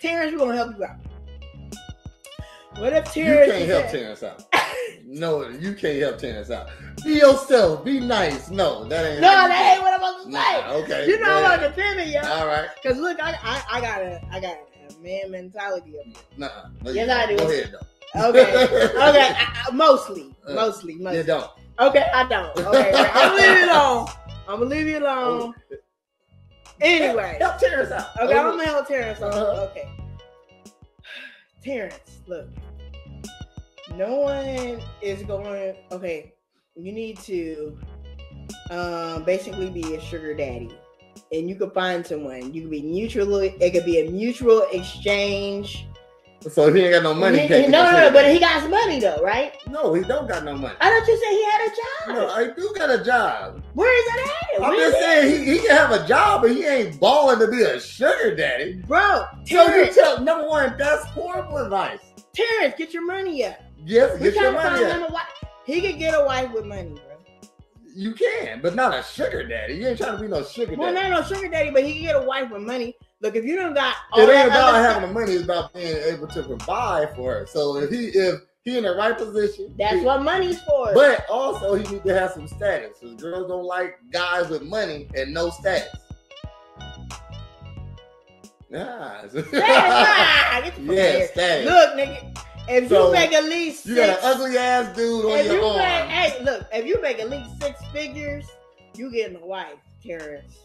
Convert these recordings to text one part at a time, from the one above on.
Terrence, we're gonna help you out. What if You Terrence? can't is help Terrence out. No, you can't help Terrence out. Be yourself. Be nice. No, that ain't. No, that ain't what I'm about to say. Nah, okay. You know I'm yeah. about to yo. All right. Cause look, I, I, I got a, I got a man mentality up here. Nah. No, Yes, you I do. Go ahead though. Okay, okay, I, I, mostly, Uh, mostly, You mostly. don't. Okay, I don't. Okay, I'm gonna leave it alone. I'm gonna leave you alone. Anyway, help Terrence out. okay, I'm gonna help Terrence. out. Uh-huh. Okay, Terrence, look, no one is going. Okay, you need to um basically be a sugar daddy, and you could find someone. You could be mutually. It could be a mutual exchange. So if he ain't got no money. He- he no, no, no, but he got some money though, right? No, he don't got no money. I thought you said he had a job. No, I do got a job. Where is that at? I'm just saying he, he can have a job, but he ain't balling to be a sugar daddy. Bro, So you Terrence, tell number one, that's horrible advice. Terrence, get your money up. Yes, We get your money find up. a wife. He could get a wife with money, bro. You can, but not a sugar daddy. You ain't trying to be no sugar Well, not no sugar daddy, but he can get a wife with money. Look, if you don't got all it that ain't about having stuff, the money; it's about being able to provide for her. So if he if he in the right position, that's he- what money's for. But also, he need to have some status. Because girls don't like guys with money and no status. Nah. Status, nah, get the fuck yeah, status. Look, nigga, if So, you make at least you got an ugly ass dude on your you arm. make, hey, look, if you make at least six figures, you getting a wife, Terrence.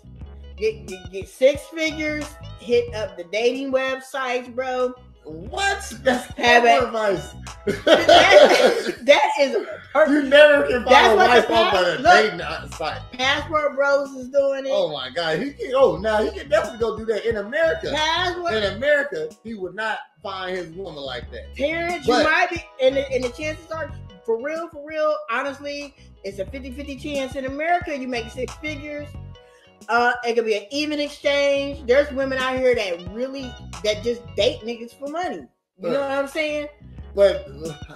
Get, get get six figures, hit up the dating websites, bro. What? That's Have it. advice. that, that is perfect. you never can That's find a wife the off pa- of a dating site. Passport Bros is doing it. Oh my god, he can. Oh, now he can definitely go do that in America. Passport. In America, he would not find his woman like that. Terrence, But- you might be, and the, and the chances are, for real, for real, honestly, it's a 50 50 chance in America you make six figures. Uh, it could be an even exchange. There's women out here that really, that just date niggas for money. You know what I'm saying? But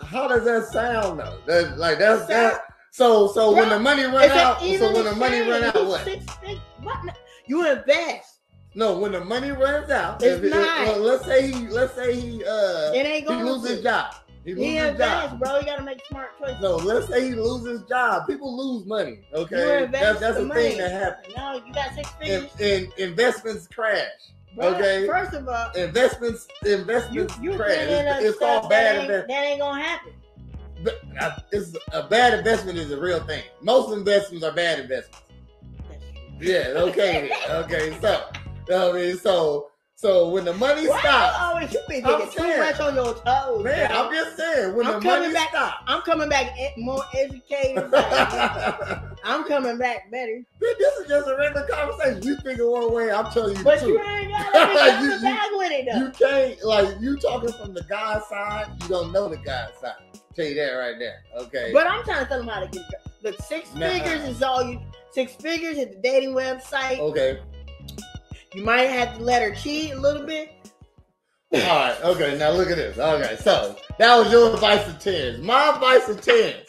how does that sound though? That like that's Sound- that. So so when the money run out, so when the money run out, what? Six fig- what? You invest. No, when the money runs out, It's if not. well, let's say he let's say he uh It ain't he going loses his job. He loses He his invests, job. bro. You gotta make smart choices. No, let's say he loses his job. People lose money. Okay, that's that's the a money. thing that happens. No, you got six figures. And, and investments crash. Bro, okay. First of all, Investments investments you crash. It's, it's that bad ain't, investment. that ain't gonna happen. But, uh, It's a bad investment is a real thing. Most investments are bad investments. Yeah, okay, okay. So, I mean, so, so when the money Why stops, you always you been thinking too saying. much on your toes, man, bro. I'm just saying, when I'm the coming money back- stops, I'm coming back more educated. I'm coming back better. this is just a regular conversation. You thinking one way, I'm telling you But the you ain't gotta be coming You- you- back with it though. You can't like you talking from the guy's side. You don't know the guy's side. Tell you that right there. Okay. but I'm trying to tell them how to get. Look, six figures is all you. Six figures at the dating website. okay. You might have to let her cheat a little bit. All right. Okay. Now look at this. Okay. So that was your advice to Terrence. My advice to Terrence.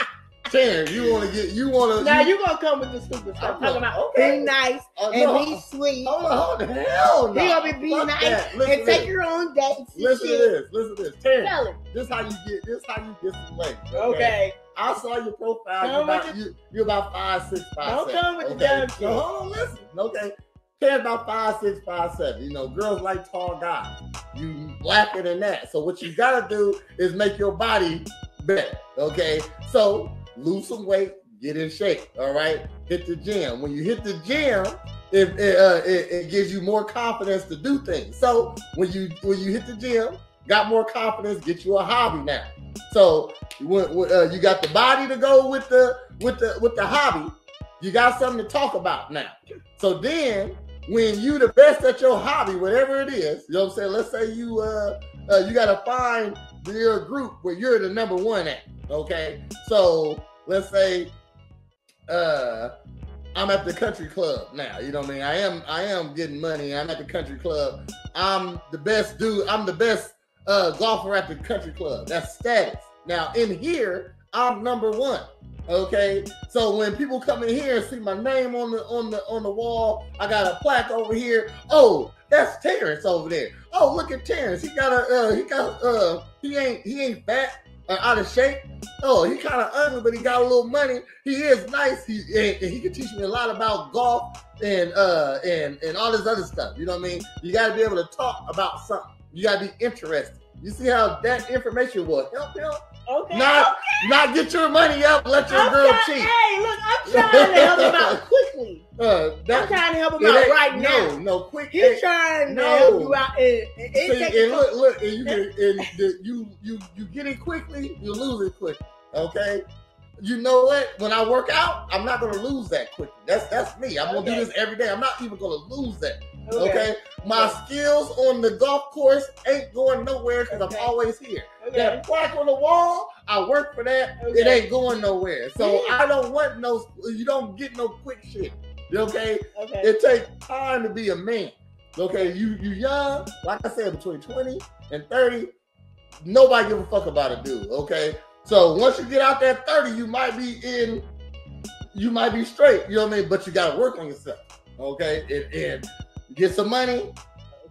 Terrence, you want to get you want to Now you gonna come with the stupid stuff. I'm Talking about okay. be nice Oh, and no. be sweet. Hold on, hold on. Hell no. He gonna be, be nice and take this. your own dates Listen to this. Listen to this. Terrence, Tell this how you get. This how you get some ladies. Okay. I saw your profile. Come You about, you, you about five six five Don't seven. come with the okay? dumb shit. So hold on, listen. Okay. Terrence about five six five seven. You know, girls like tall guys. You blacker than that. So what you gotta do is make your body better. Okay. So lose some weight, get in shape. All right. Hit the gym. When you hit the gym, it, it, uh, it, it gives you more confidence to do things. So when you when you hit the gym, got more confidence, get you a hobby now. So when, when, uh, you got the body to go with the with the with the hobby, you got something to talk about now. So then when you the best at your hobby, whatever it is, you know what I'm saying? Let's say you uh, uh you gotta find your group where you're the number one at. Okay. So let's say uh I'm at the country club now. You know what I mean? I am I am getting money. I'm at the country club. I'm the best dude. I'm the best uh golfer at the country club. That's status. Now in here, I'm number one. Okay, so when people come in here and see my name on the on the on the wall, I got a plaque over here. Oh, that's Terrence over there. Oh, look at Terrence. He got a uh, he got uh he ain't he ain't fat or out of shape. Oh, he kind of ugly, but he got a little money. He is nice. He and, and he can teach me a lot about golf and uh and and all this other stuff. You know what I mean? You got to be able to talk about something. You got to be interested. You see how that information will help him Okay. not okay. not get your money up, let your I'm girl try- cheat. Hey, look, I'm trying to help him out quickly. Uh, I'm trying to help him out right no, now. no, quick. He's trying to no. help you out. And, and it see, and look, look, and you get and you you you get it quickly, you lose it quickly. Okay. You know what? When I work out, I'm not gonna lose that quickly. That's that's me. I'm gonna Okay. do this every day. I'm not even gonna lose that. Couple- Okay. My skills on the golf course ain't going nowhere because Okay. I'm always here. Okay. That plaque on the wall, I work for that. It ain't going nowhere. So. I don't want no. You don't get no quick shit. Okay. Okay. It takes time to be a man. Okay. You you young. Like I said, between twenty and thirty, nobody give a fuck about a dude. Okay. So once you get out there thirty, you might be in. You might be straight. You know what I mean. But you got to work on yourself. Okay. And, and get some money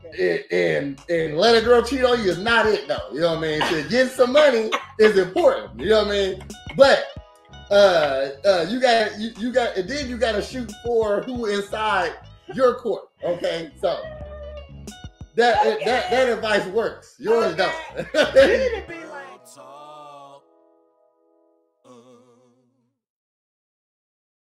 okay. and, and and let a girl cheat on you is not it though. You know what I mean? To get some money is important. You know what I mean? But uh uh you got you, you got and then you gotta shoot for who inside your court. Okay, so that Okay. that that advice works. Yours Okay. Don't. to